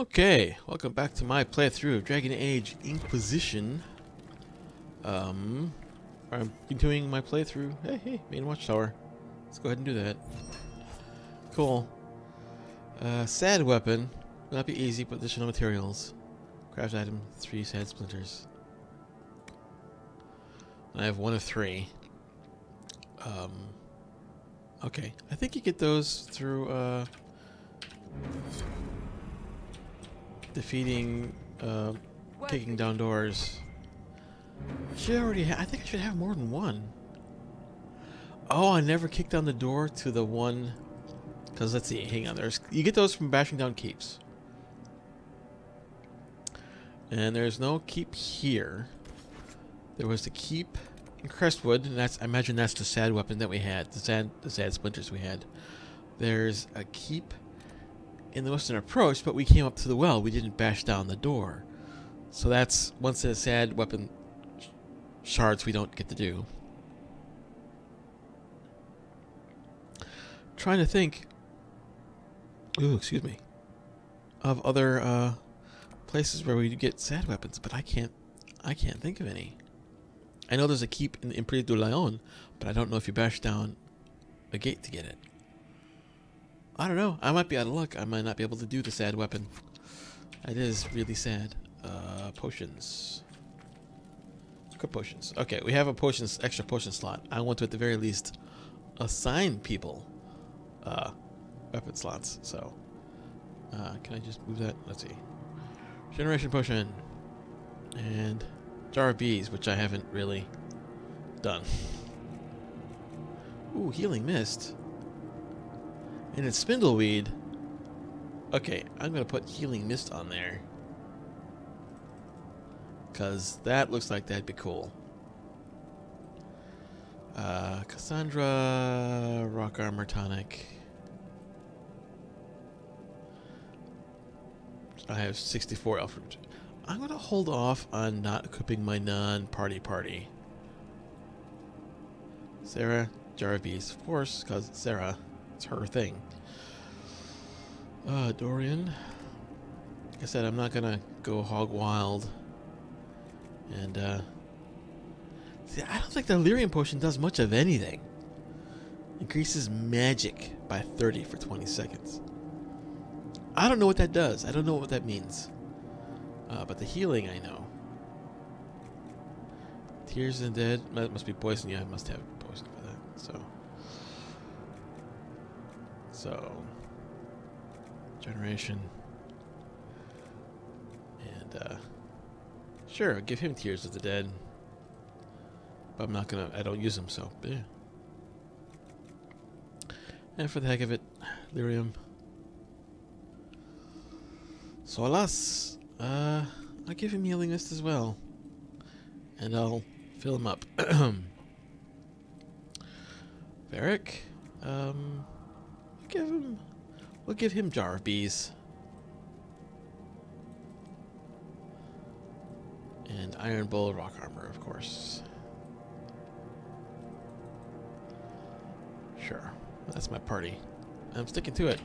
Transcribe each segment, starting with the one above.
Okay, welcome back to my playthrough of Dragon Age Inquisition. Um, I'm continuing my playthrough. Hey, hey, main watchtower. Let's go ahead and do that. Cool. Uh, sad weapon. Will not be easy, but additional materials. Craft item, three sad splinters. I have one of three. Um, okay, I think you get those through, uh, defeating, uh, kicking down doors. Should already I think I should have more than one. Oh, I never kicked down the door to the one. Because let's see, hang on. There's you get those from bashing down keeps. And there's no keep here. There was the keep in Crestwood, and that's I imagine that's the sad weapon that we had, the sad the sad splinters we had. There's a keep in the western approach, but we came up to the well. We didn't bash down the door. So that's once the sad weapon shards we don't get to do. Trying to think. Ooh, excuse me. Of other uh, places where we get sad weapons, but I can't. I can't think of any. I know there's a keep in Emprise du Lion, but I don't know if you bash down a gate to get it. I don't know. I might be out of luck. I might not be able to do the sad weapon. It is really sad. Uh, potions. Good potions. Okay, we have a potions extra potion slot. I want to at the very least assign people uh, weapon slots. So, uh, can I just move that? Let's see. Generation potion and jar of bees, which I haven't really done. Ooh, healing mist. And it's spindleweed. Okay, I'm gonna put healing mist on there. Because that looks like that'd be cool. Uh, Cassandra, Rock Armor Tonic. I have 64 Elfroot. I'm going to hold off on not equipping my non-party party. Sera, Jarvis, of course, because Sera, it's her thing. Uh, Dorian. Like I said, I'm not to go hog wild. And, uh... See, I don't think the Lyrium Potion does much of anything. Increases magic by 30 for 20 seconds. I don't know what that does. I don't know what that means. Uh, but the healing, I know. Tears and Dead. That must be poison. Yeah, I must have poison for that. So... So... Generation. And, uh... Sure, I'll give him Tears of the Dead. But I'm not gonna, I don't use them, so, yeah. And for the heck of it, Lyrium. Solas, uh, I'll give him Healing Mist as well. And I'll fill him up. Varric, um, give him, we'll give him Jar of Bees. And Iron Bull Rock Armor, of course. Sure. That's my party. I'm sticking to it.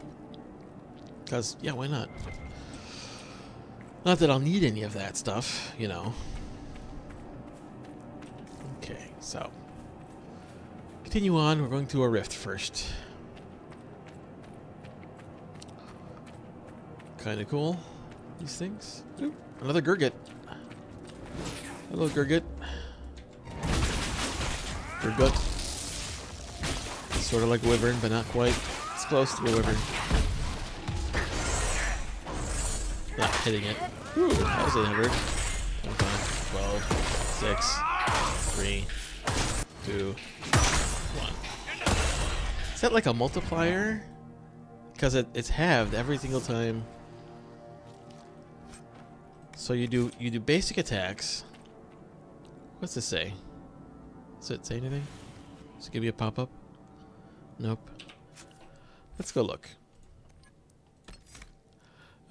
Because, yeah, why not? Not that I'll need any of that stuff, you know. Okay, so. Continue on. We're going to a rift first. Kind of cool, these things. Ooh, another Gurgut. Hello, Gurgit. Gurgut. Sort of like wyvern, but not quite. It's close to a wyvern. Not hitting it. Ooh, that was a number. 12, 6, 3, 2, 1. Is that like a multiplier? Because it, it's halved every single time. So you do you do basic attacks. What's this say? Does it say anything? Does it give you a pop-up? Nope. Let's go look.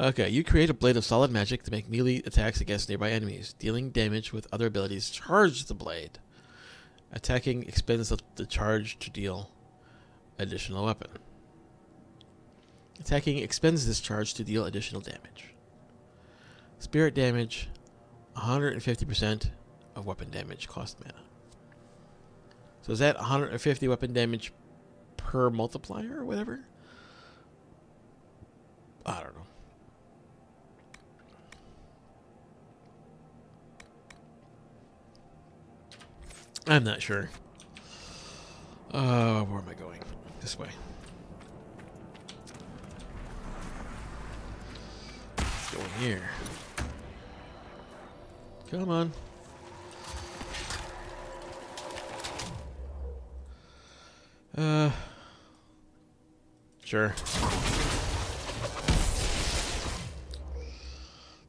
Okay, you create a blade of solid magic to make melee attacks against nearby enemies. Dealing damage with other abilities charge the blade. Attacking expends the, the charge to deal additional weapon. Attacking expends this charge to deal additional damage. Spirit damage, 150% of weapon damage cost mana. So is that 150 weapon damage per multiplier or whatever? I don't know. I'm not sure. Uh, where am I going? This way. Let's go in here. Come on. Uh, sure.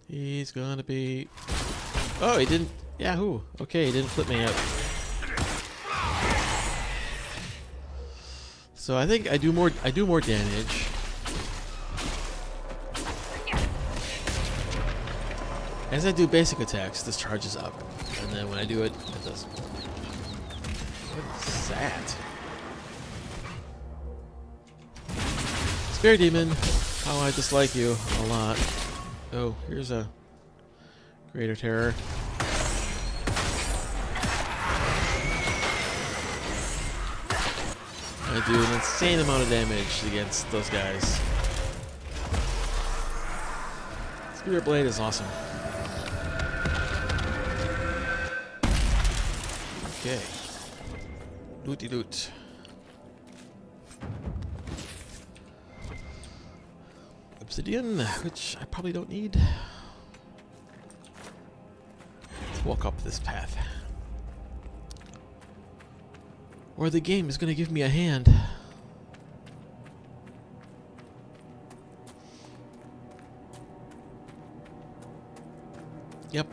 He's gonna be. Oh, he didn't. Yahoo! Okay, he didn't flip me up. So I think I do more. I do more damage. As I do basic attacks, this charges up, and then when I do it, it does. What is that? Spirit Demon, how I dislike you a lot. Oh, here's a greater terror. I do an insane amount of damage against those guys. Spirit Blade is awesome. Okay. Looty loot. Obsidian, which I probably don't need. Let's walk up this path. Or the game is going to give me a hand. Yep.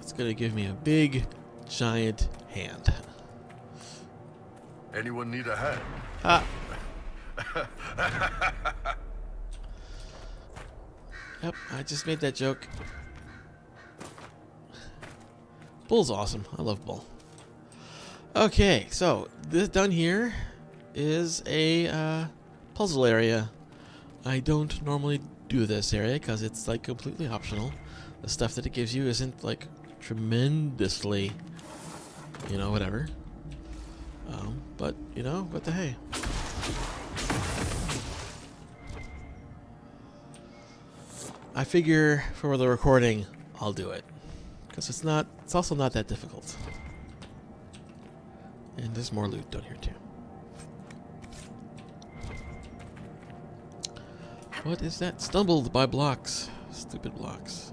It's going to give me a big, giant hand. Anyone need a hand? Ah. yep, I just made that joke. Bull's awesome. I love Bull. Okay, so this done here is a uh, puzzle area. I don't normally do this area because it's like completely optional. The stuff that it gives you isn't like tremendously, you know, whatever. Um, but you know, what the hey. I figure for the recording, I'll do it because it's not. It's also not that difficult. And there's more loot down here too. What is that? Stumbled by blocks. Stupid blocks.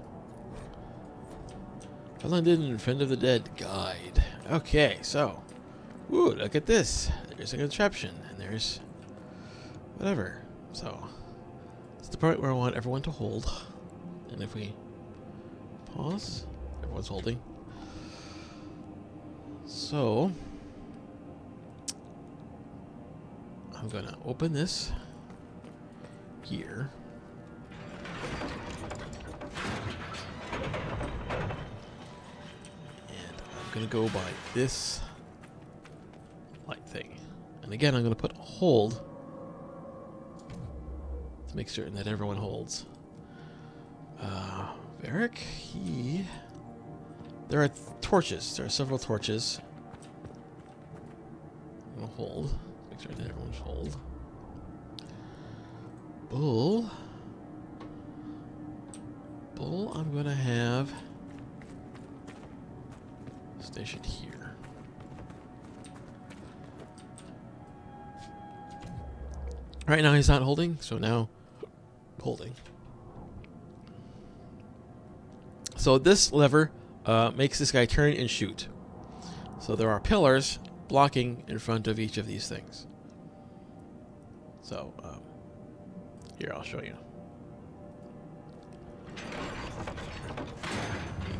London Friend of the Dead guide. Okay, so. Ooh, look at this. There's a contraption, and there's whatever. So, it's the part where I want everyone to hold. And if we pause, everyone's holding. So, I'm gonna open this gear. I'm gonna go by this light thing. And again, I'm gonna put hold to make certain that everyone holds. Uh, Varric, he... There are torches. There are several torches. I'm gonna hold. Make sure that everyone's hold. Bull. Bull, I'm gonna have stationed here. Right now he's not holding, so now holding. So this lever uh, makes this guy turn and shoot. So there are pillars blocking in front of each of these things. So um, here I'll show you.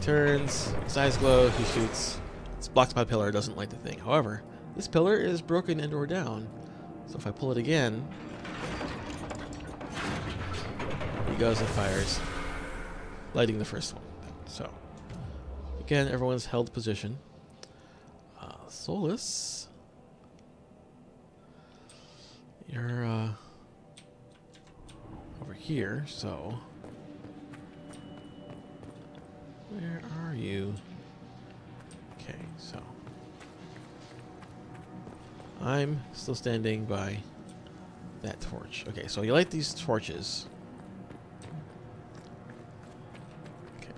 Turns, his eyes glow, he shoots. It's blocked by a pillar, doesn't light the thing. However, this pillar is broken and or down. So if I pull it again, he goes and fires, lighting the first one. So, again, everyone's held position. Uh, Solas, you're uh, over here, so Where are you? Okay, so. I'm still standing by that torch. Okay, so you light these torches. Okay.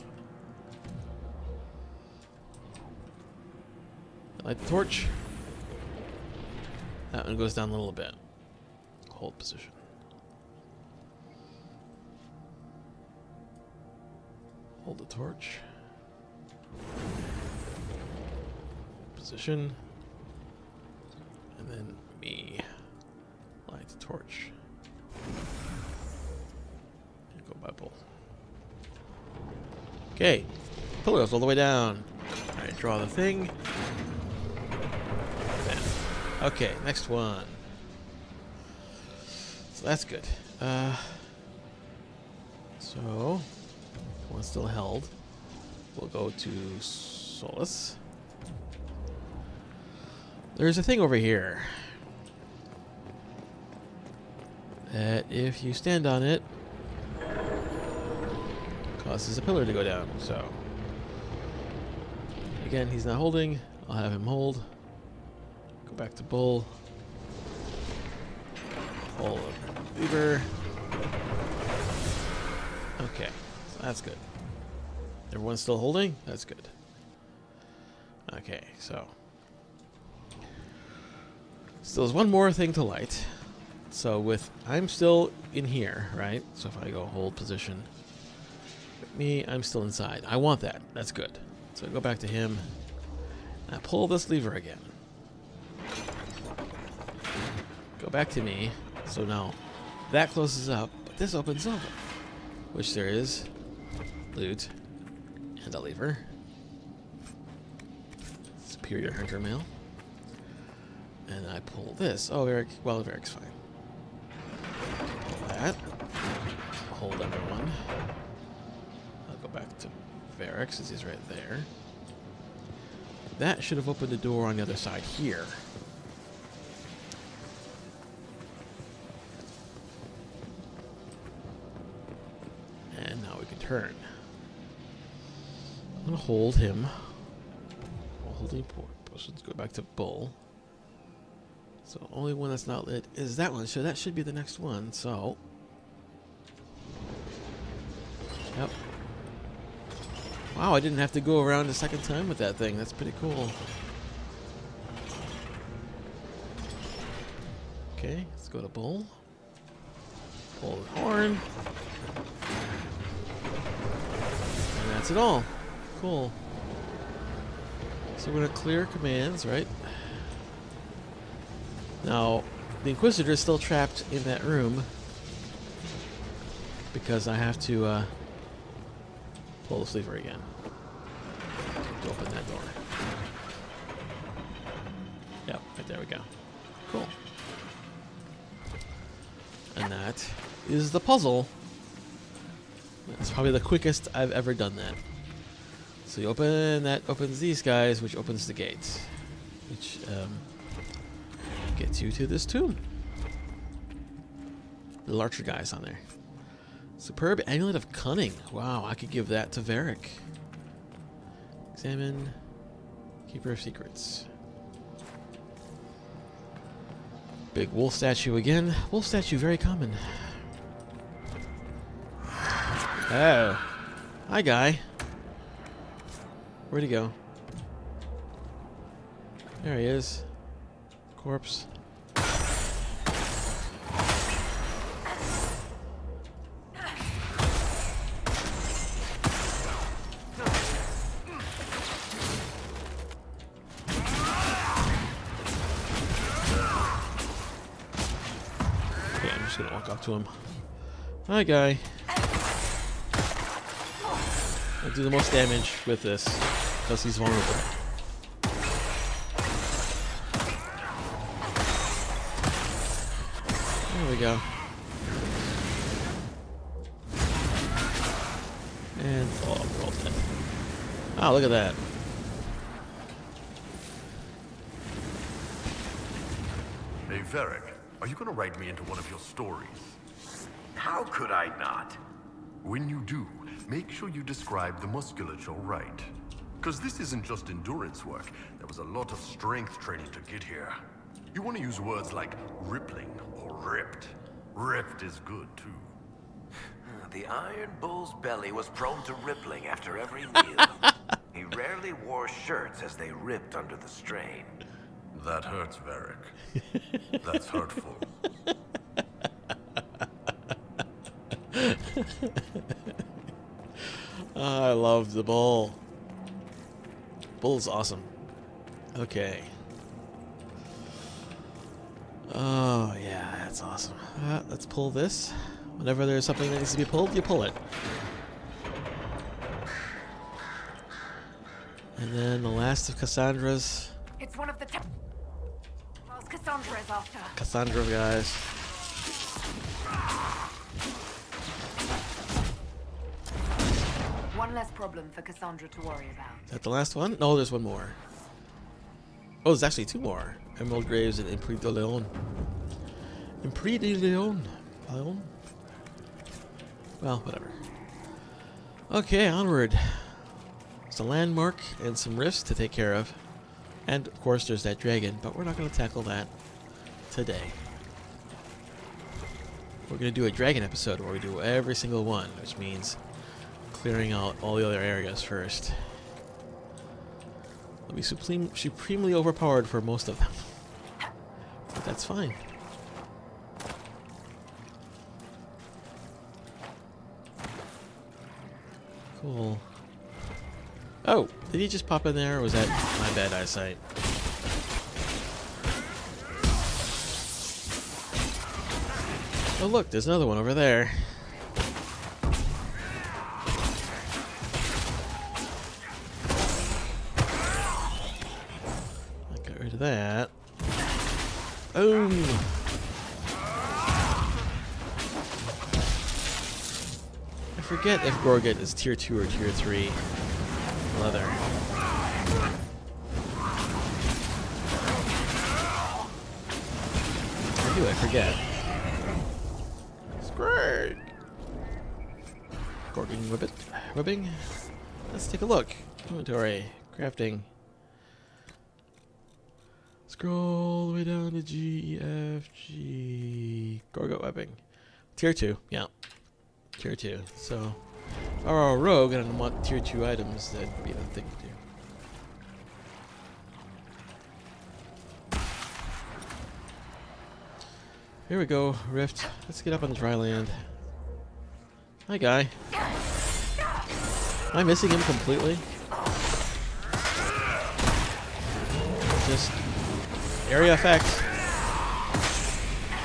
Light the torch. That one goes down a little bit. Hold position. Hold the torch. Position. And then me. Light the torch. And go by bull. Okay. Pillars all the way down. Alright, draw the thing. Okay, next one. So that's good. Uh, so, one still held. We'll go to Solas. There's a thing over here. That if you stand on it, causes a pillar to go down. So, again, he's not holding. I'll have him hold. Go back to bull. Hold lever. Okay, so that's good. Everyone's still holding? That's good. Okay, so. Still there's one more thing to light. So with, I'm still in here, right? So if I go hold position, me, I'm still inside. I want that. That's good. So I go back to him. And I pull this lever again. Go back to me. So now that closes up, but this opens up. Which there is loot a lever. Superior hunter mail. And I pull this. Oh, Eric. Well, Eric's fine. Pull that. Hold everyone. I'll go back to Varric since he's right there. That should have opened the door on the other side here. And now we can turn. Gonna hold him. Holding potions. Go back to Bull. So only one that's not lit is that one. So that should be the next one. So. Yep. Wow, I didn't have to go around a second time with that thing. That's pretty cool. Okay, let's go to Bull. Pull the horn. And that's it all. Cool. So we're going to clear commands, right? Now, the Inquisitor is still trapped in that room because I have to uh, pull the sleeper again to open that door. Yep, right there we go. Cool. And that is the puzzle. That's probably the quickest I've ever done that. So you open, that opens these guys, which opens the gates. Which, um, gets you to this tomb. The larger guys on there. Superb Amulet of Cunning. Wow, I could give that to Varric. Examine. Keeper of Secrets. Big wolf statue again. Wolf statue, very common. Oh. Hi, guy. Where'd he go? There he is. Corpse. Okay, I'm just gonna walk up to him. Hi, guy. Do the most damage with this because he's vulnerable. There we go. And oh, we're all dead. Oh, look at that. Hey, Varric, are you gonna write me into one of your stories? How could I not? When you do, make sure you describe the musculature right. Because this isn't just endurance work. There was a lot of strength training to get here. You want to use words like rippling or ripped. Ripped is good, too. The Iron Bull's belly was prone to rippling after every meal. he rarely wore shirts as they ripped under the strain. That hurts, Varric. That's hurtful. I love the bull. Bull's awesome. Okay. Oh, yeah, that's awesome. Uh, let's pull this. Whenever there's something that needs to be pulled, you pull it. And then the last of Cassandra's It's one of the te- Well, Cassandra is after. Cassandra guys. Problem for Cassandra to worry about. Is that the last one? No, there's one more. Oh, there's actually two more. Emerald Graves and Emprise du Lion. Emprise du Lion. Leon? Well, whatever. Okay, onward. It's a landmark and some rifts to take care of. And, of course, there's that dragon, but we're not going to tackle that today. We're going to do a dragon episode where we do every single one, which means clearing out all the other areas first. I'll be supreme, supremely overpowered for most of them. But that's fine. Cool. Oh, did he just pop in there, or was that my bad eyesight? Oh look, there's another one over there. That. Boom! I forget if Gurgut is tier 2 or tier 3 leather. I do, I forget. Scrag! Gorgon Whippet. Whipping. Let's take a look. Inventory. Crafting. Scroll all the way down to G, E, F, G. Gurgut Webbing. Tier 2, yeah. Tier 2. So, our rogue and I want tier 2 items, that'd be the thing to do. Here we go, Rift. Let's get up on dry land. Hi, guy. Am I missing him completely? Just area effect.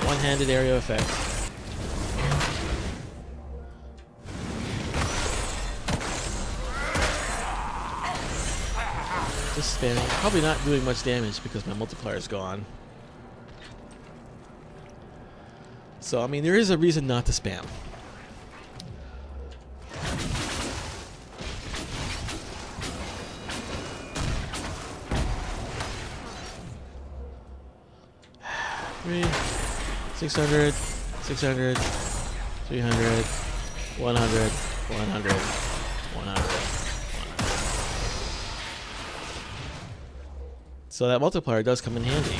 One-handed area effect. Just spamming. Probably not doing much damage because my multiplier's gone. So, I mean, there is a reason not to spam. Three, 600, 600, 300, 100, 100, 100. So that multiplier does come in handy.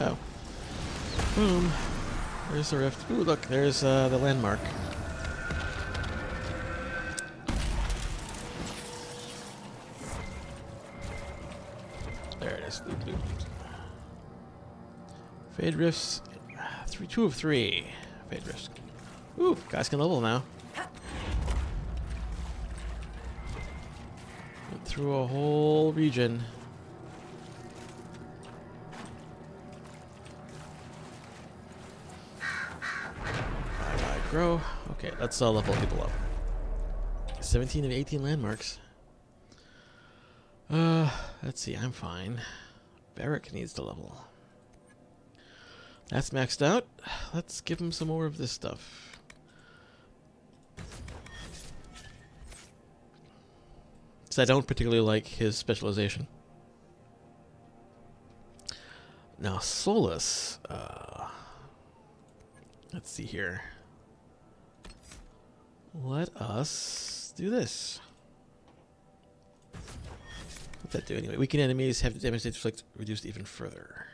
Oh. Boom. There's the rift. Ooh, look, there's uh, the landmark. Fade rifts. Three, two of three. Fade rifts. Ooh, guys can level now. Went through a whole region. Grow. Okay, let's uh, level people up. 17 of 18 landmarks. Uh, let's see, I'm fine. Varric needs to level. That's maxed out. Let's give him some more of this stuff. So I don't particularly like his specialization. Now, Solas. Uh, let's see here. Let us do this. What's that do anyway? Weakened enemies have the damage they inflict reduced even further.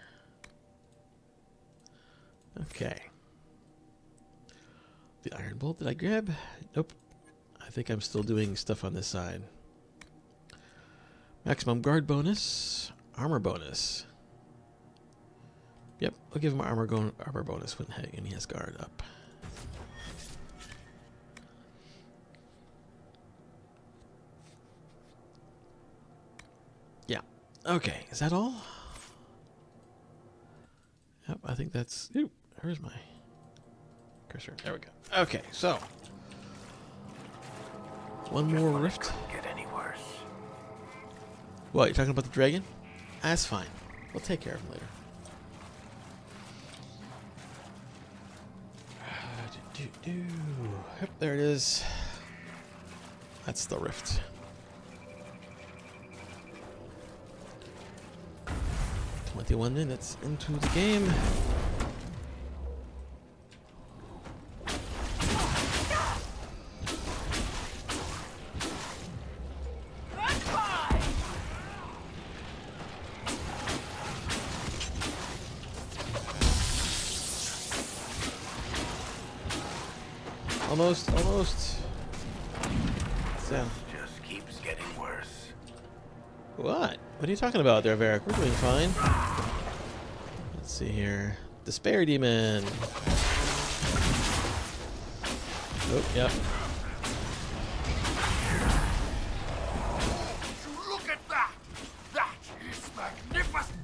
Okay. The iron bolt that I grab? Nope. I think I'm still doing stuff on this side. Maximum guard bonus, armor bonus. Yep, I'll give him armor, go armor bonus when he has guard up. Yeah. Okay, is that all? Yep, I think that's. Ooh, where's my cursor? There we go. Okay, so one more rift. Couldn't get any worse. What, You're talking about the dragon? That's fine. We'll take care of him later. Do, do, do. Yep, there it is. That's the rift. Twenty-one minutes into the game. You talking about there, Varric? We're doing fine. Let's see here. Despair Demon. Oh, yep. Look at that! That is magnificent!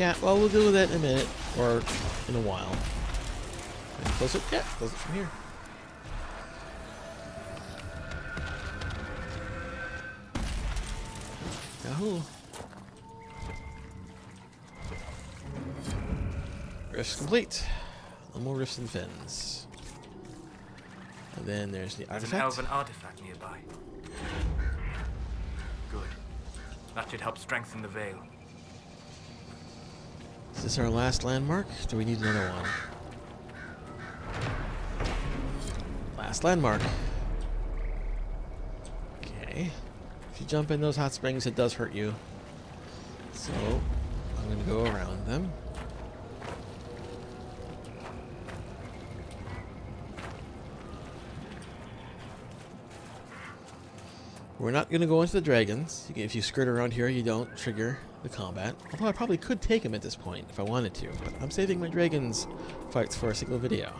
Yeah, well, we'll deal with that in a minute, or in a while. Any Closer? Yeah, closer from here. Rifts complete. No more rifts and fins. And then there's the There's an artifact. elven artifact nearby. Good. That should help strengthen the veil. Is this our last landmark? Do we need another one? Last landmark. Okay. If you jump in those hot springs, it does hurt you. So, I'm going to go around them. We're not going to go into the dragons. If you skirt around here, you don't trigger the combat. Although I probably could take them at this point if I wanted to, but I'm saving my dragons fights for a single video.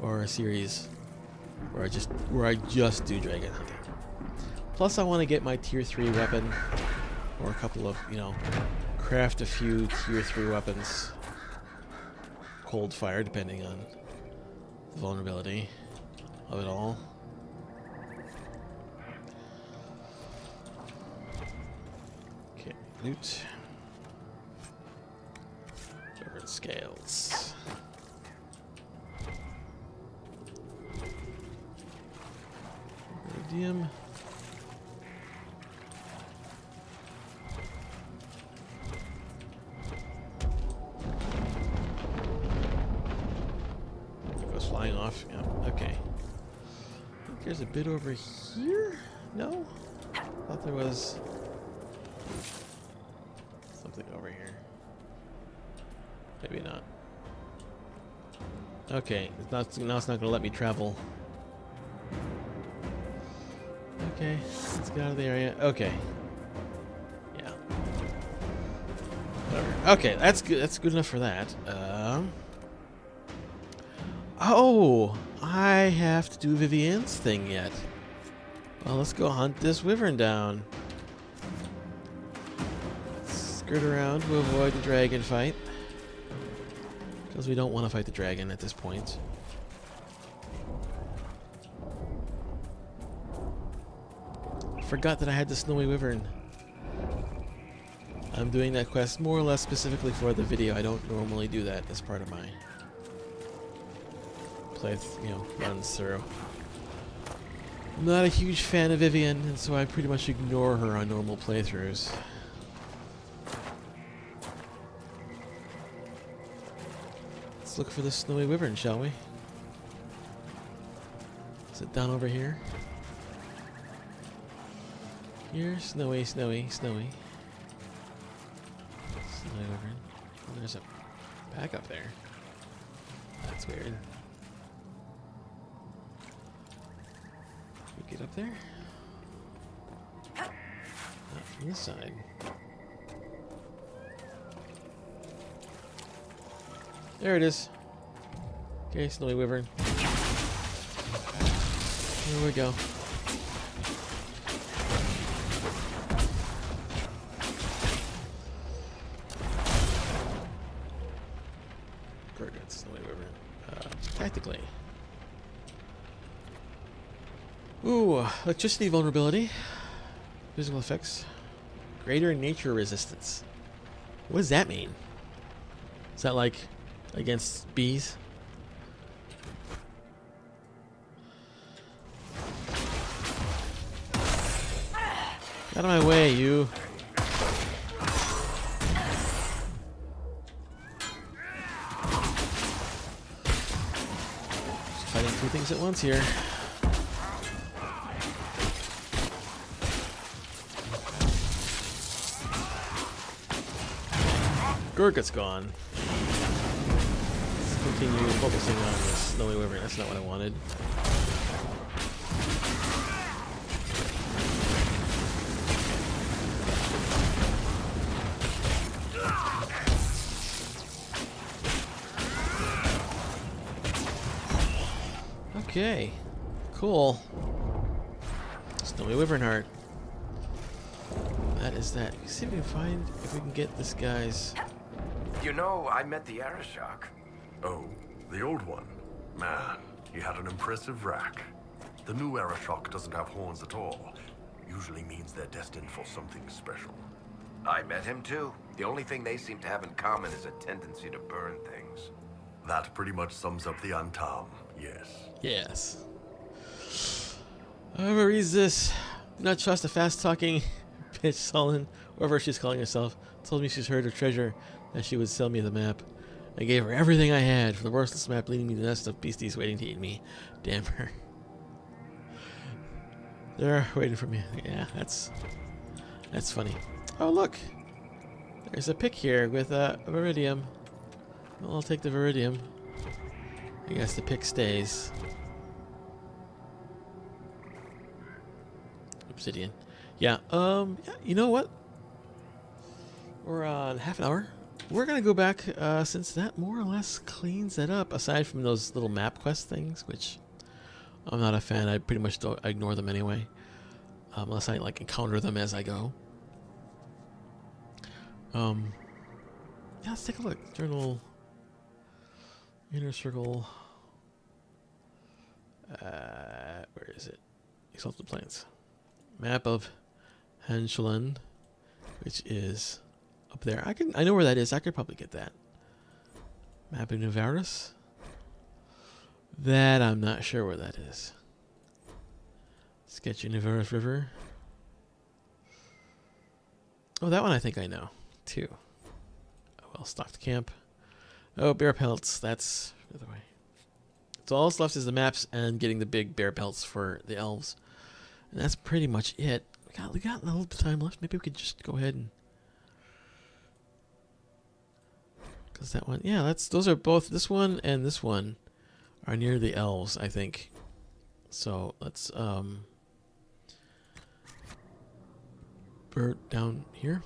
Or a series where I just where I just do dragon hunting. Plus I want to get my tier 3 weapon or a couple of, you know, craft a few tier 3 weapons. Cold fire depending on the vulnerability of it all. Loot. Different scales. Iridium. Goes flying off. Yeah, okay. There's a bit over here? No? thought there was something over here. Maybe not. Okay, it's not, now it's not to let me travel. Okay, let's get out of the area. Okay. Yeah. Whatever. Okay, that's good. That's good enough for that. Um. Oh, I have to do Vivienne's thing yet. Well, let's go hunt this wyvern down. Skirt around to avoid the dragon fight. Because we don't want to fight the dragon at this point. I Forgot that I had the snowy wyvern. I'm doing that quest more or less specifically for the video. I don't normally do that as part of my play, you know, runs through. I'm not a huge fan of Vivienne, and so I pretty much ignore her on normal playthroughs. Let's look for the snowy wyvern, shall we? Is it down over here? Here, snowy, snowy, snowy. Snowy wyvern. Oh, there's a pack up there. That's weird. Get up there? Not from this side. There it is. Okay, snowy wyvern. Here we go. Gurgut, snowy wyvern. Uh, tactically. Ooh, electricity vulnerability. Physical effects. Greater nature resistance. What does that mean? Is that like against bees? Out of my way, you. Just fighting two things at once here. Gurgut's gone. Continue focusing on the snowy wyvern. That's not what I wanted. Okay, cool. Snowy Wyvern Heart. That is that. See if we can find if we can get this guy's. You know, I met the Arishok. Oh, the old one? Man, he had an impressive rack. The new Arishok doesn't have horns at all. Usually means they're destined for something special. I met him too. The only thing they seem to have in common is a tendency to burn things. That pretty much sums up the Antaam, yes. Yes. Whoever reads this, do not trust a fast-talking bitch Sullen, whoever she's calling herself. Told me she's heard her treasure, that she would sell me the map. I gave her everything I had for the worthless map, leading me to the nest of beasties waiting to eat me. Damn her. They're waiting for me. Yeah, that's that's funny. Oh look, there's a pick here with uh, a veridium. Well, I'll take the veridium. I guess the pick stays. Obsidian. Yeah, um, yeah, you know what? We're on half an hour. We're gonna go back, uh, since that more or less cleans it up, aside from those little map quest things, which I'm not a fan. I pretty much don't ignore them anyway. Um, unless I, like, encounter them as I go. Um, yeah, let's take a look. Journal. Inner circle. Uh, where is it? Exalted Plains. Map of Hanchulan, which is up there. I can I know where that is. I could probably get that. Map of Navarus. That I'm not sure where that is. Sketchy Navarus River. Oh, that one I think I know too. Oh, well stocked camp. Oh, bear pelts. That's the other way. So all that's left is the maps and getting the big bear pelts for the elves. And that's pretty much it. We got we got a little time left. Maybe we could just go ahead and Cause that one, yeah, that's those are both this one and this one are near the elves, I think. So let's um bird down here.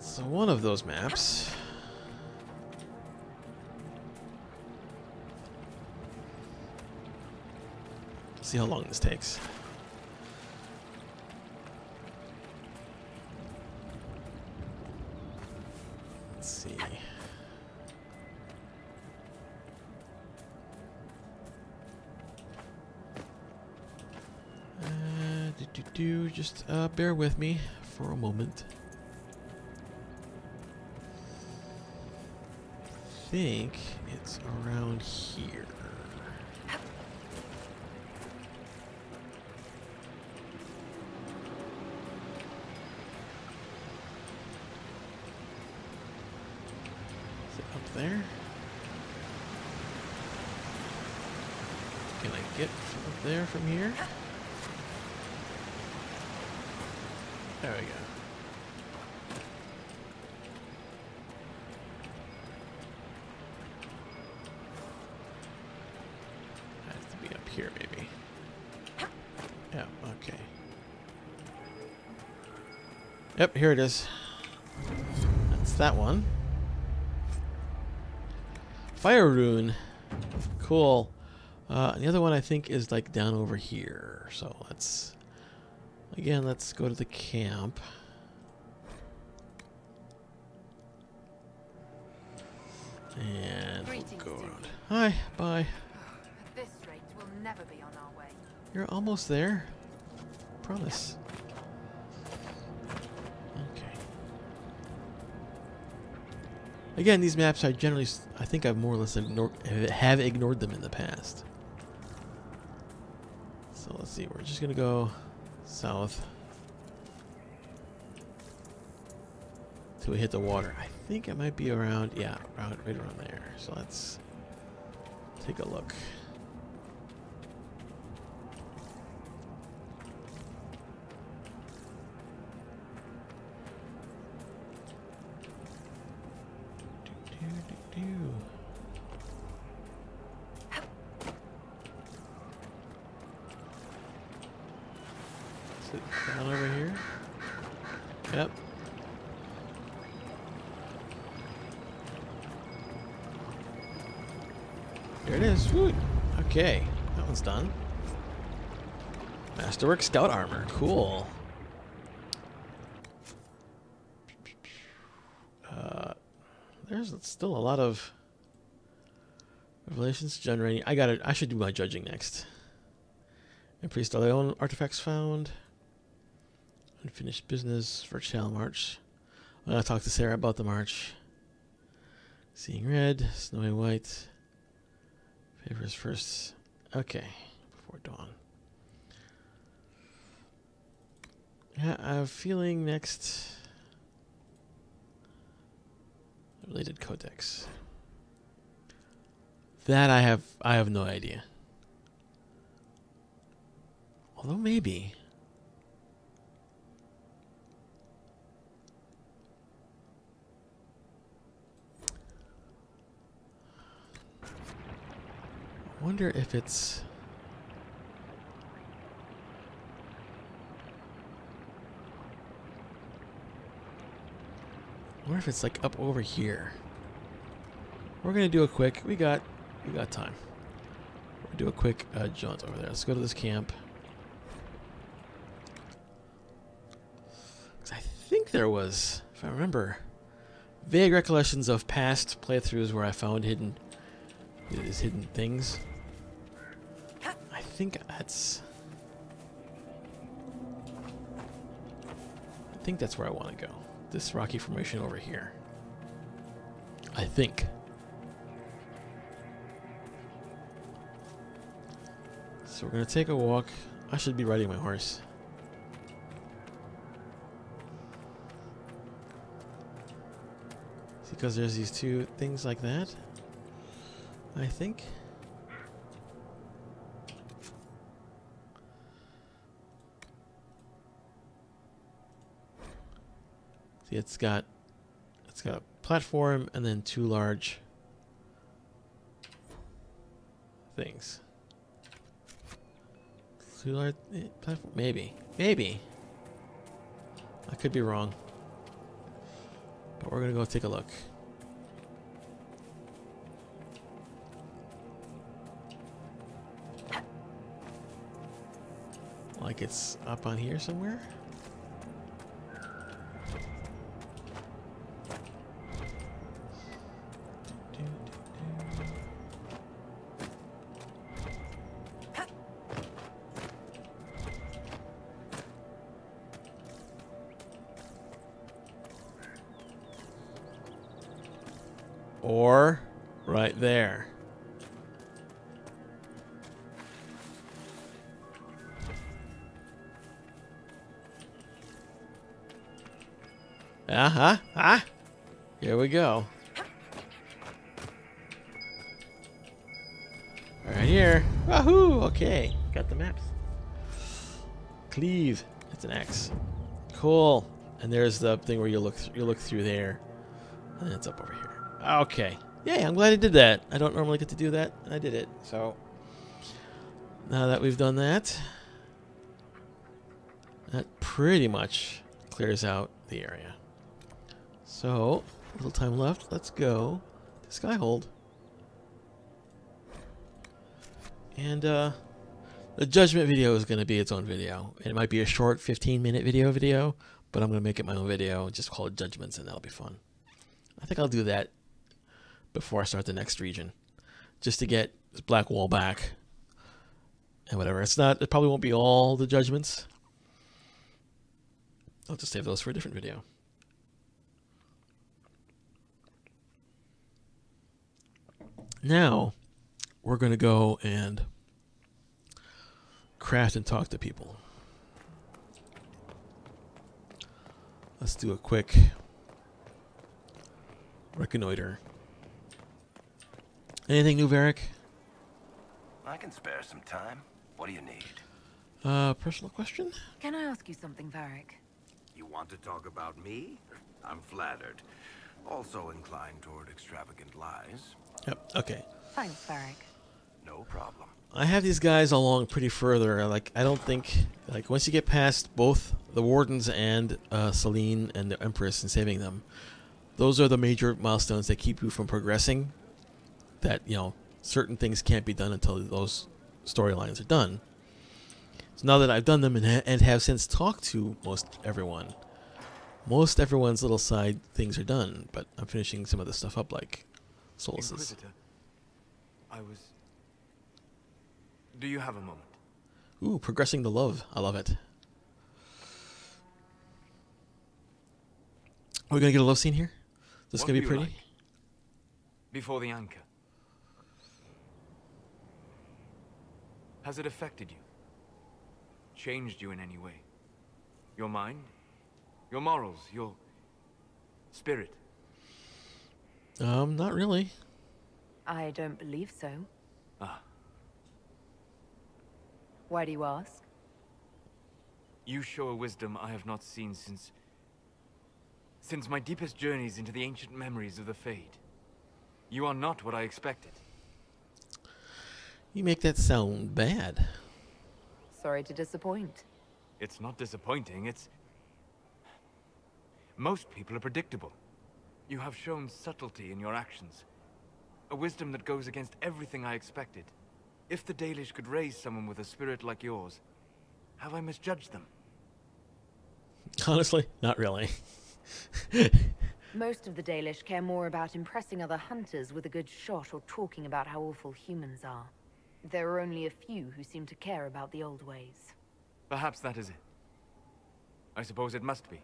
So one of those maps. See how long this takes. Let's see. Uh, do, just uh, bear with me for a moment. I think it's around here. there. Can I get f- up there from here? There we go. Has to be up here, maybe. Yeah, okay. Yep, here it is. That's that one. Fire rune. Cool. Uh, and the other one I think is like down over here. So let's again let's go to the camp. And we'll go around. Hi, bye. At this rate, we'll never be on our way. You're almost there. Promise. Okay. Again, these maps I generally, I think I've more or less ignored, have ignored them in the past. See, we're just gonna go south till we hit the water. I think it might be around, yeah, around, right around there. So let's take a look. Do, do, do. Is it down over here? Yep. There it is. Woo. Okay, that one's done. Masterwork Scout Armor. Cool. Uh, there's still a lot of revelations generating. I got to I should do my judging next. And priest, Increased own artifacts found. Unfinished business for Chal March. I'm gonna talk to Sera about the march. Seeing red, snowy white. Favors first. Okay, before dawn. Yeah, I'm feeling next. Related codex. That I have I have no idea. Although maybe. I wonder if it's I wonder if it's like up over here. We're gonna do a quick. We got, we got time. We'll do a quick uh, jaunt over there. Let's go to this camp. 'Cause I think there was, if I remember, vague recollections of past playthroughs where I found hidden, these hidden things. I think that's. I think that's where I want to go. This rocky formation over here. I think. So we're gonna take a walk. I should be riding my horse. Because there's these two things like that. I think. See, it's got it's got a platform and then two large things. Two large eh, platform, maybe, maybe. I could be wrong, but we're gonna go take a look. Like it's up on here somewhere. And there's the thing where you look you look through there, and it's up over here. Okay. Yay! I'm glad I did that. I don't normally get to do that, and I did it. So now that we've done that, that pretty much clears out the area. So little time left. Let's go to Skyhold. And uh, the judgment video is going to be its own video. It might be a short 15 minute video video, but I'm going to make it my own video just call it judgments and that'll be fun. I think I'll do that before I start the next region. Just to get this black wall back and whatever. It's not it probably won't be all the judgments. I'll just save those for a different video. Now, we're going to go and craft and talk to people. Let's do a quick reconnoiter. Anything new, Varric? I can spare some time. What do you need? Uh, personal question? Can I ask you something, Varric? You want to talk about me? I'm flattered. Also inclined toward extravagant lies. Yep. Okay. Thanks, Varric. No problem. I have these guys along pretty further. Like I don't think like once you get past both the wardens and uh, Celene and the Empress and saving them, those are the major milestones that keep you from progressing. That you know certain things can't be done until those storylines are done. So now that I've done them and, ha- and have since talked to most everyone, most everyone's little side things are done. But I'm finishing some of the stuff up, like Solas's. I was. Do you have a moment? Ooh, progressing the love. I love it. Are we gonna get a love scene here? this What gonna be pretty? like? Before the anchor. Has it affected you? Changed you in any way? Your mind? Your morals? Your spirit? Um, not really. I don't believe so. Ah, Why do you ask? you show a wisdom I have not seen since. since my deepest journeys into the ancient memories of the Fade. You are not what I expected. You make that sound bad. Sorry to disappoint. It's not disappointing, it's. Most people are predictable. You have shown subtlety in your actions. A wisdom that goes against everything I expected. If the Dalish could raise someone with a spirit like yours, have I misjudged them? Honestly, not really. Most of the Dalish care more about impressing other hunters with a good shot or talking about how awful humans are. There are only a few who seem to care about the old ways. Perhaps that is it. I suppose it must be.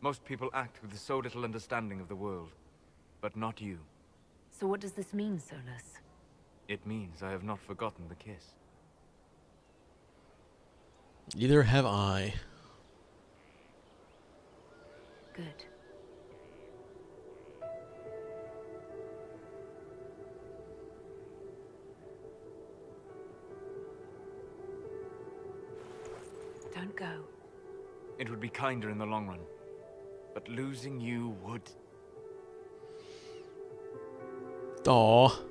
Most people act with so little understanding of the world, but not you. So what does this mean, Solas? It means I have not forgotten the kiss. Neither have I. Good. Don't go. It would be kinder in the long run. But losing you would... Aw.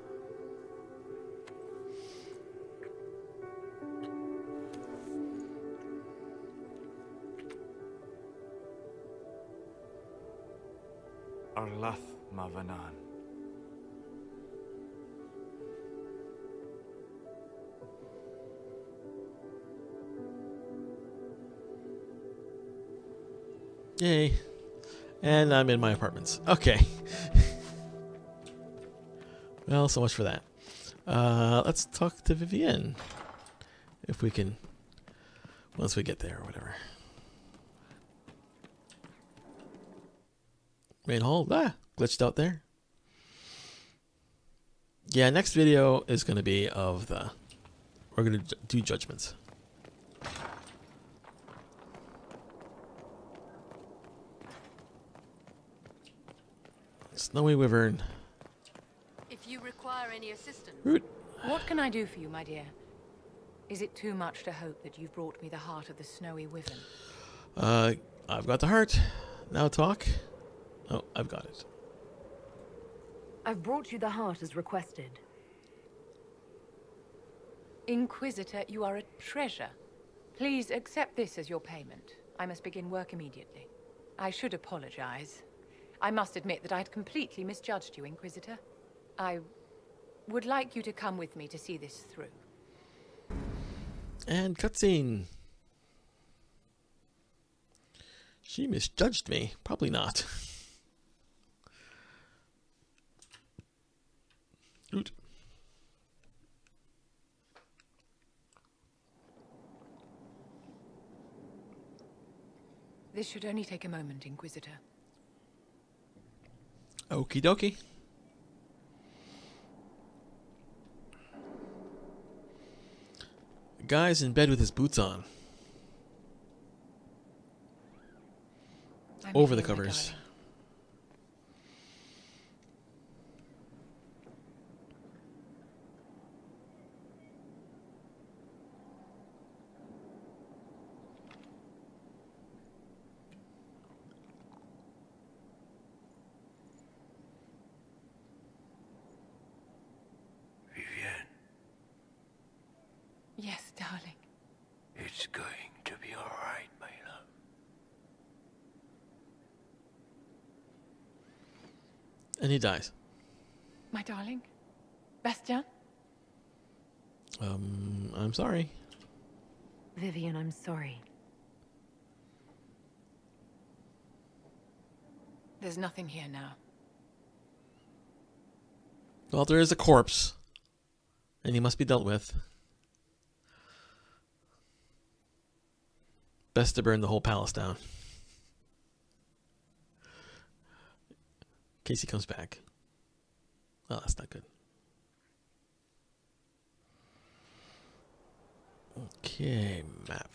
Arlath Mavanan. Yay. And I'm in my apartments. Okay. well, so much for that. Uh, let's talk to Vivienne. If we can. Once we get there or whatever. Main hall. Ah, glitched out there. Yeah, next video is going to be of the. We're going to do judgments. Snowy Wyvern. If you require require any assistance? Root. What can I do for you, my dear? Is it too much to hope that you've brought me the heart of the snowy wyvern? Uh, I've got the heart. Now talk. Oh, I've got it. I've brought you the heart as requested. Inquisitor, you are a treasure. Please accept this as your payment. I must begin work immediately. I should apologize. I must admit that I'd completely misjudged you, Inquisitor. I would like you to come with me to see this through. And cutscene. She misjudged me. Probably not. Oot. This should only take a moment, Inquisitor. Okie dokie. The guy's in bed with his boots on. I'm Over the covers. darling. Vivienne, Yes, darling. it's going to be all right, my love. And he dies. My darling? Bastien? Um, I'm sorry. Vivienne, I'm sorry. There's nothing here now. Well, there is a corpse. And he must be dealt with. Best to burn the whole palace down. In case he comes back. Oh, that's not good. Okay, map.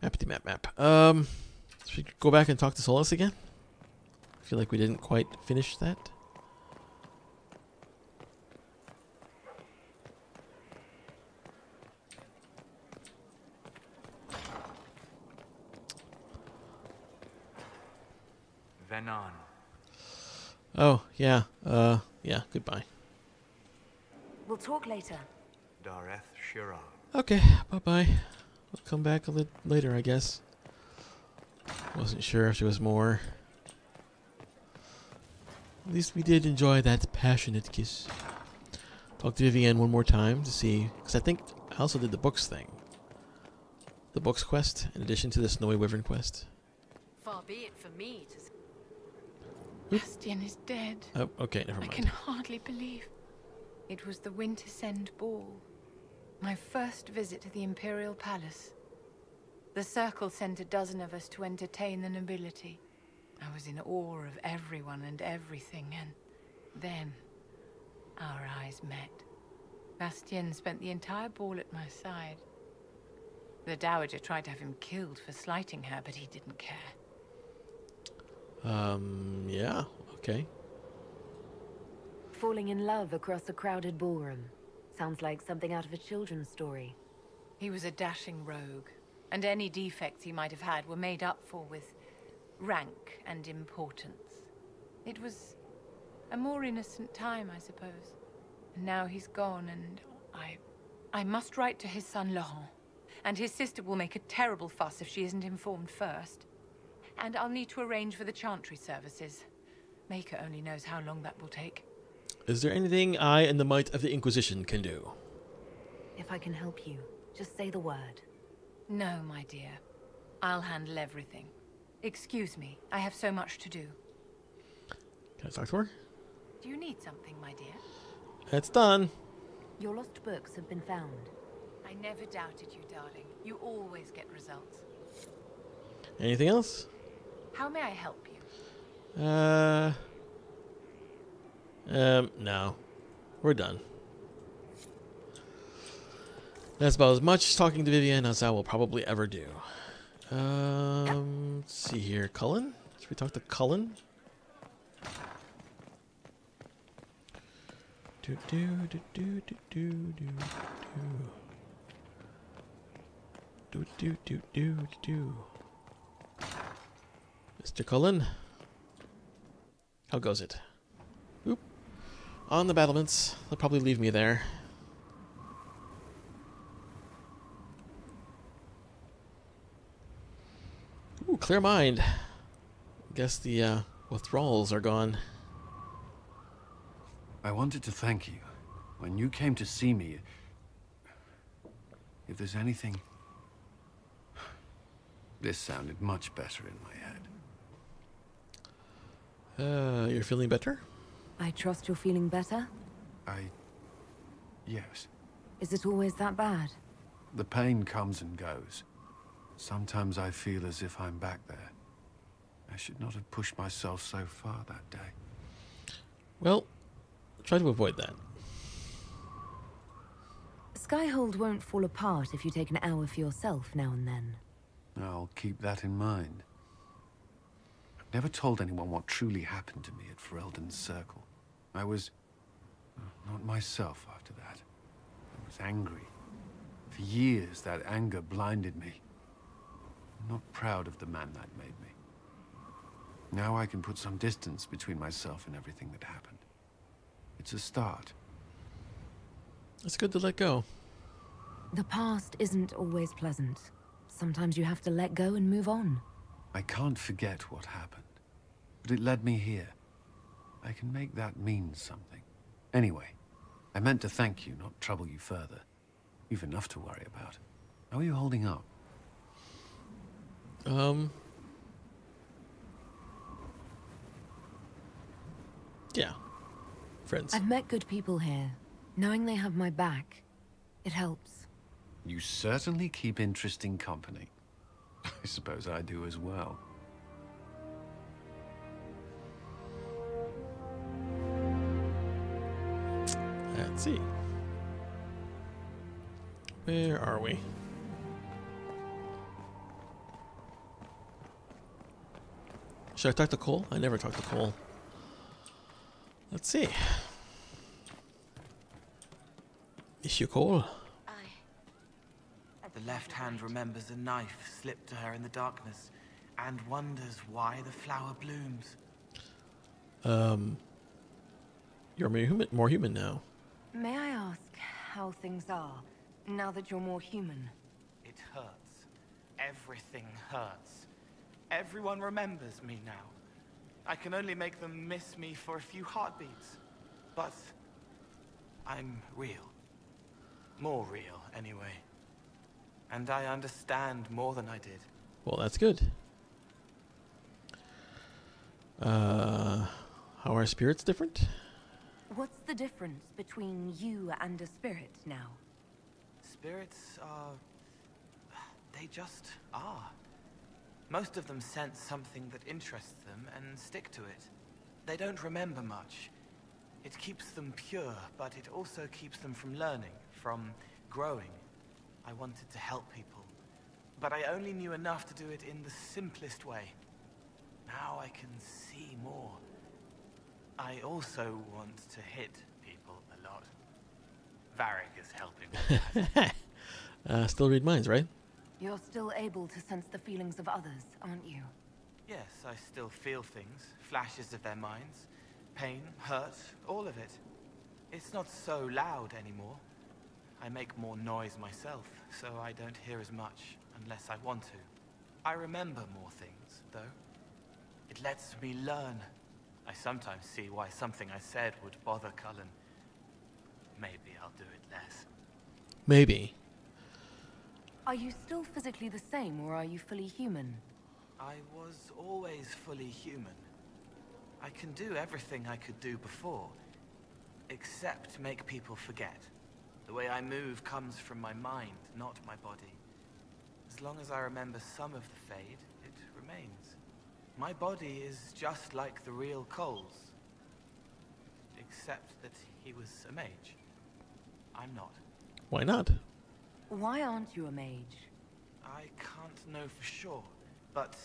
Mappity map map. Um, should we go back and talk to Solas again? I feel like we didn't quite finish that. Oh, yeah. Uh, yeah, goodbye. We'll talk later. Dareth shiral. Okay, bye-bye. We'll come back a little later, I guess. Wasn't sure if there was more. At least we did enjoy that passionate kiss. Talk to Vivienne one more time to see, because I think I also did the books thing. The books quest, in addition to the Snowy Wyvern quest. Far be it for me to. Bastien is dead. Oh, okay, never mind. I can hardly believe. It was the Wintersend Ball. My first visit to the Imperial Palace. The Circle sent a dozen of us to entertain the nobility. I was in awe of everyone and everything, and then our eyes met. Bastien spent the entire ball at my side. The Dowager tried to have him killed for slighting her, but he didn't care. Um, yeah, okay. Falling in love across a crowded ballroom. Sounds like something out of a children's story. He was a dashing rogue, and any defects he might have had were made up for with rank and importance. It was a more innocent time, I suppose. And now he's gone, and I... I must write to his son Laurent. And his sister will make a terrible fuss if she isn't informed first. And I'll need to arrange for the chantry services. Maker only knows how long that will take. Is there anything I and the might of the Inquisition can do? If I can help you, just say the word. No, my dear. I'll handle everything. Excuse me, I have so much to do. Can I talk to her? Do you need something, my dear? It's done. Your lost books have been found. I never doubted you, darling. You always get results. Anything else? How may I help you? Uh. Um, no. We're done. That's about as much talking to Vivienne as I will probably ever do. Um, let's see here. Cullen? Should we talk to Cullen? Do, do, do, do, do, do, do, do. Do, do, do, do, do. Mr. Cullen, how goes it? Oop. On the battlements. They'll probably leave me there. Ooh, clear mind. Guess the uh, withdrawals are gone. I wanted to thank you. When you came to see me, if there's anything... This sounded much better in my head. Uh, you're feeling better? I trust you're feeling better? I... Yes. Is it always that bad? The pain comes and goes. Sometimes I feel as if I'm back there. I should not have pushed myself so far that day. Well, try to avoid that. Skyhold won't fall apart if you take an hour for yourself now and then. I'll keep that in mind. I've never told anyone what truly happened to me at Ferelden's Circle. I was... not myself after that. I was angry. For years, that anger blinded me. I'm not proud of the man that made me. Now I can put some distance between myself and everything that happened. It's a start. It's good to let go. The past isn't always pleasant. Sometimes you have to let go and move on. I can't forget what happened, but it led me here. I can make that mean something. Anyway, I meant to thank you, not trouble you further. You've enough to worry about. How are you holding up? Um. Yeah. Friends. I've met good people here. Knowing they have my back, it helps. You certainly keep interesting company. I suppose I do as well. Let's see. Where are we? Should I talk to Cole? I never talk to Cole. Let's see. Issue Cole. The left hand remembers a knife slipped to her in the darkness and wonders why the flower blooms. Um, you're more human, more human now. May I ask how things are, now that you're more human? It hurts. Everything hurts. Everyone remembers me now. I can only make them miss me for a few heartbeats. But I'm real. More real, anyway. And I understand more than I did. Well, that's good. Uh, how are spirits different? What's the difference between you and a spirit now? Spirits are... They just are. Most of them sense something that interests them and stick to it. They don't remember much. It keeps them pure, but it also keeps them from learning, from growing. I wanted to help people, but I only knew enough to do it in the simplest way. Now I can see more. I also want to hit people a lot. Varric is helping with uh, still read minds, right? You're still able to sense the feelings of others, aren't you? yes, I still feel things, flashes of their minds. Pain, hurt, all of it. It's not so loud anymore. I make more noise myself, so I don't hear as much unless I want to. I remember more things, though. It lets me learn. I sometimes see why something I said would bother Cullen. Maybe I'll do it less. Maybe. Are you still physically the same, or are you fully human? I was always fully human. I can do everything I could do before, except make people forget. The way I move comes from my mind, not my body. As long as I remember some of the Fade, it remains. My body is just like the real Cole's. Except that he was a mage. I'm not. Why not? Why aren't you a mage? I can't know for sure, but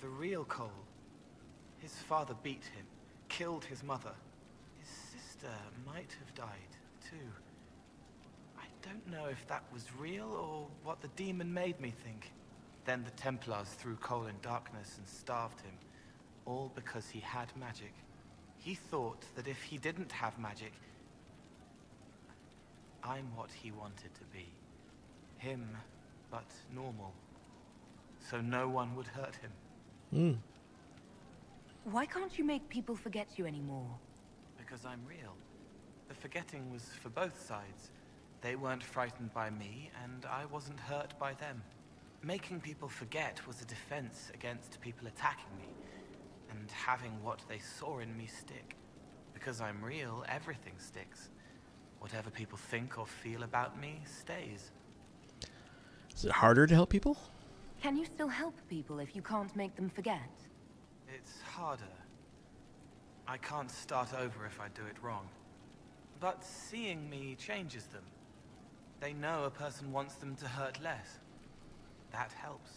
the real Cole, his father beat him, killed his mother. His sister might have died, too. I don't know if that was real or what the demon made me think. Then the Templars threw Cole in darkness and starved him, all because he had magic. He thought that if he didn't have magic, I'm what he wanted to be. Him, but normal. So no one would hurt him. Hmm. Why can't you make people forget you anymore? Because I'm real. The forgetting was for both sides. They weren't frightened by me, and I wasn't hurt by them. Making people forget was a defense against people attacking me, and having what they saw in me stick. Because I'm real, everything sticks. Whatever people think or feel about me stays. Is it harder to help people? Can you still help people if you can't make them forget? It's harder. I can't start over if I do it wrong. But seeing me changes them. They know a person wants them to hurt less. That helps.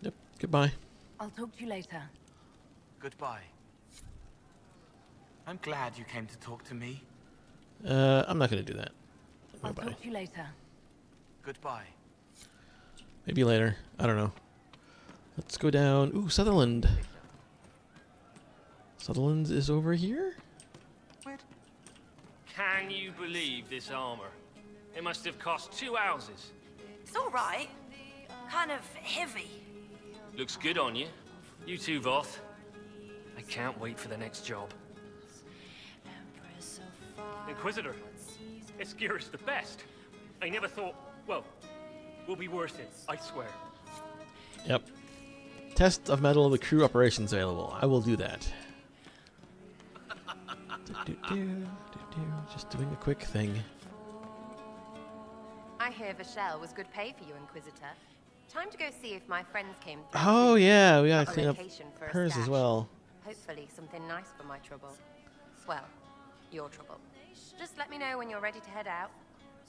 Yep. Goodbye. I'll talk to you later. Goodbye. I'm glad you came to talk to me. Uh, I'm not gonna do that. I'll Goodbye. talk to you later. Goodbye. Maybe later. I don't know. Let's go down. Ooh, Sutherland. Sutherland is over here? Can you believe this armor? It must have cost two houses. It's all right. Kind of heavy. Looks good on you. You too, Voth. I can't wait for the next job. Inquisitor, it's Gear's the best. I never thought, well, will be worth it, I swear. Yep. Test of metal of the crew operations available. I will do that. Do, do, do, do, do. Just doing a quick thing. I hear Verchiel was good pay for you, Inquisitor. Time to go see if my friends came through. Oh yeah, we gotta Got clean up for hers as well. Hopefully something nice for my trouble. Well, your trouble. Just let me know when you're ready to head out.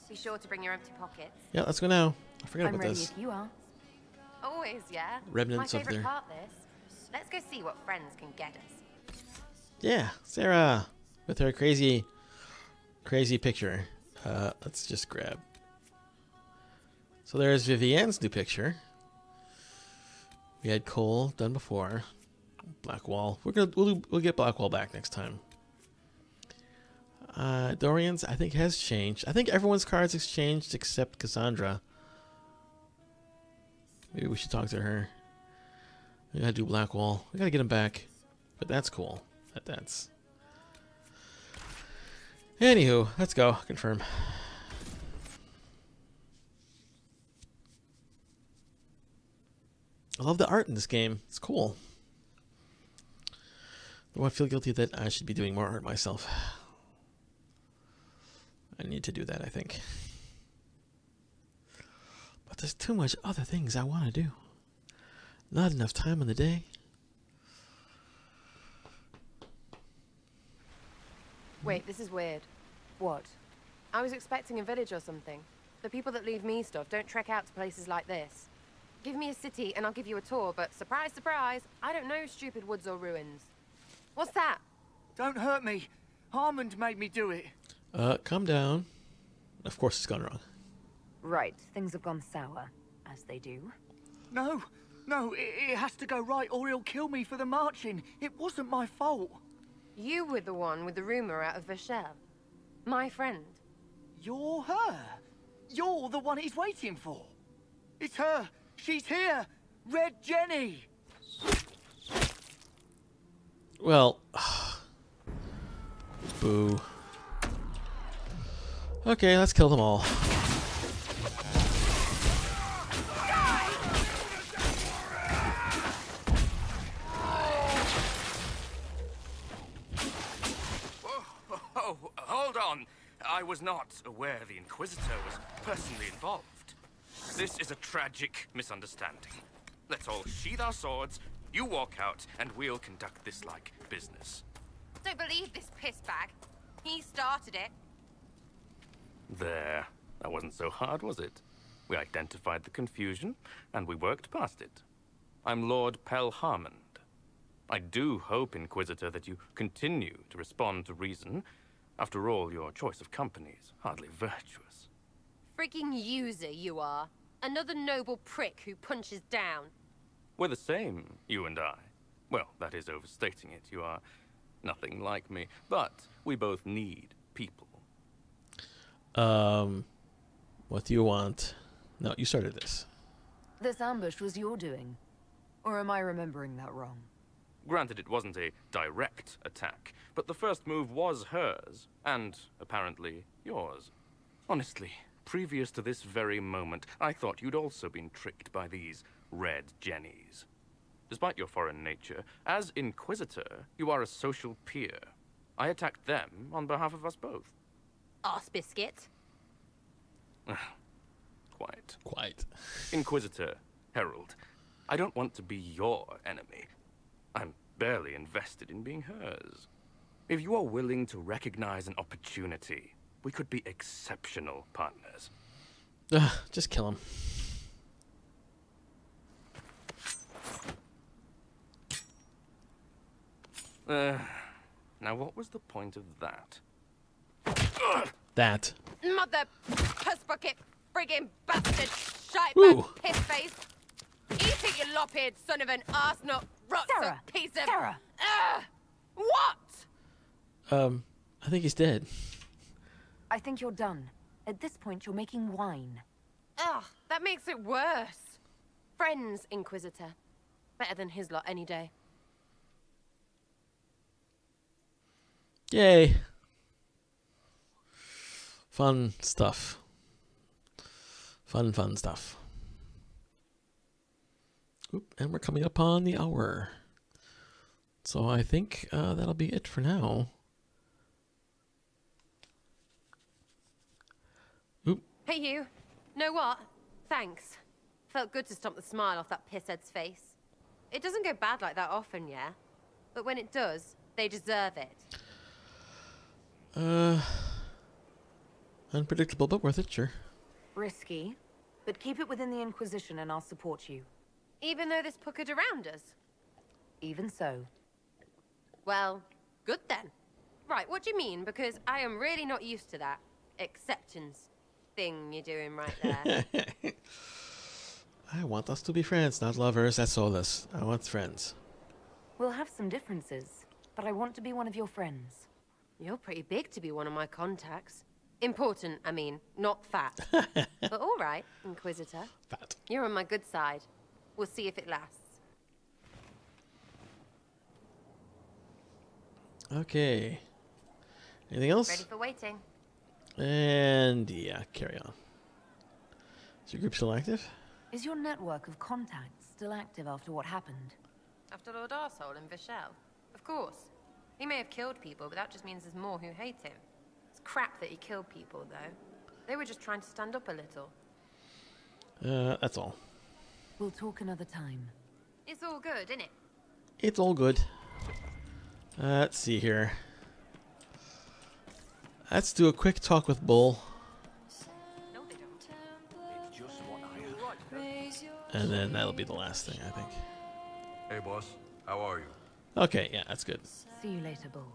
Be sure to bring your empty pockets. Yeah, let's go now. I forgot I'm about ready this. if you are. Always, yeah. Remnants my of their- part this. Let's go see what friends can get us. Yeah, Sera with her crazy, crazy picture. Uh, let's just grab. So there's Vivienne's new picture. We had Cole done before. Blackwall. We're gonna we'll, we'll get Blackwall back next time. Uh, Dorian's I think has changed. I think everyone's cards exchanged except Cassandra. Maybe we should talk to her. We gotta do Blackwall. We gotta get him back. But that's cool. That that's. Anywho, let's go. Confirm. I love the art in this game. It's cool. Though I feel guilty that I should be doing more art myself. I need to do that, I think. But there's too much other things I want to do. Not enough time in the day. Wait, this is weird. What? I was expecting a village or something. The people that leave me stuff don't trek out to places like this. Give me a city and I'll give you a tour, but surprise, surprise, I don't know stupid woods or ruins. What's that? Don't hurt me. Harmond made me do it. Uh, calm down. Of course it's gone wrong. Right, things have gone sour, as they do. No, no, it, it has to go right or he'll kill me for the marching. It wasn't my fault. You were the one with the rumor out of Verchiel. My friend. You're her. You're the one he's waiting for. It's her. She's here. Red Jenny. Well, boo. Okay, let's kill them all. Oh, oh, hold on. I was not aware the Inquisitor was personally involved. This is a tragic misunderstanding. Let's all sheath our swords, you walk out, and we'll conduct this like business. Don't believe this piss bag. He started it. There. That wasn't so hard, was it? We identified the confusion, and we worked past it. I'm Lord Pel Harmond. I do hope, Inquisitor, that you continue to respond to reason, After all, your choice of company is hardly virtuous. Freaking user you are. Another noble prick who punches down. We're the same, you and I. Well, that is overstating it. You are nothing like me. But we both need people. Um, what do you want? No, you started this. This ambush was your doing. Or am I remembering that wrong? Granted, it wasn't a direct attack, but the first move was hers, and apparently yours. Honestly, previous to this very moment, I thought you'd also been tricked by these red jennies. Despite your foreign nature, as Inquisitor, you are a social peer. I attacked them on behalf of us both. Arse biscuit. Quite. Quite. Inquisitor, Herald, I don't want to be your enemy. I'm barely invested in being hers. If you are willing to recognize an opportunity, we could be exceptional partners. Ugh, just kill him. Uh, now what was the point of that? That. Mother puss bucket friggin' bastard shite Ooh. piss face. Eat it, you lop-eared son of an arse nut rot Sarah, piece of Sarah. Ugh! what? Um, I think he's dead. I think you're done. At this point, you're making wine. Ugh, that makes it worse. Friends, Inquisitor. Better than his lot any day. Yay. Fun stuff. Fun, fun stuff. Oop, and we're coming up on the hour. So I think uh, that'll be it for now. Oop. Hey, you. Know what? Thanks. Felt good to stomp the smile off that pisshead's face. It doesn't go bad like that often, yeah? But when it does, they deserve it. Uh, unpredictable, but worth it, sure. Risky, but keep it within the Inquisition and I'll support you. Even though this puckered around us? Even so. Well, good then. Right, what do you mean? Because I am really not used to that acceptance thing you're doing right there. I want us to be friends, not lovers. That's all this. I want friends. We'll have some differences, but I want to be one of your friends. You're pretty big to be one of my contacts. Important, I mean, not fat. but all right, Inquisitor. Fat. You're on my good side. We'll see if it lasts. Okay. Anything else? Ready for waiting. And yeah, carry on. Is your group still active? Is your network of contacts still active after what happened? After Lord Arsehole and Verchiel? Of course. He may have killed people, but that just means there's more who hate him. It's crap that he killed people, though. They were just trying to stand up a little. Uh, that's all. We'll talk another time. It's all good, isn't it? It's all good. Uh, let's see here. Let's do a quick talk with Bull. And then that'll be the last thing, I think. Hey, boss. How are you? Okay, yeah, that's good. See you later, Bull.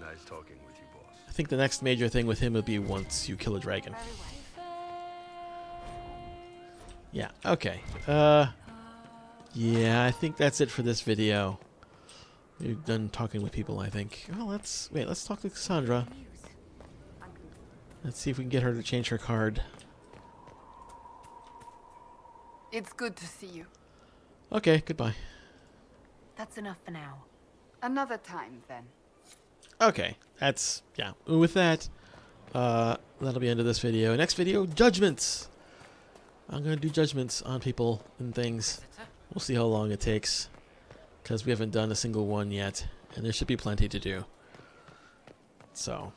Nice talking with you, boss. I think the next major thing with him would be once you kill a dragon. Yeah, okay. Uh, yeah, I think that's it for this video. We've done talking with people, I think. Well, let's... Wait, let's talk to Cassandra. Let's see if we can get her to change her card. It's good to see you. Okay, goodbye. That's enough for now. Another time, then. Okay, that's... Yeah, with that, uh, that'll be the end of this video. Next video, judgments! I'm gonna do judgments on people and things. We'll see how long it takes. Because we haven't done a single one yet. And there should be plenty to do. So,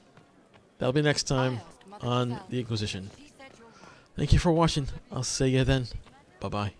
that'll be next time on The Inquisition. Thank you for watching. I'll see you then. Bye-bye.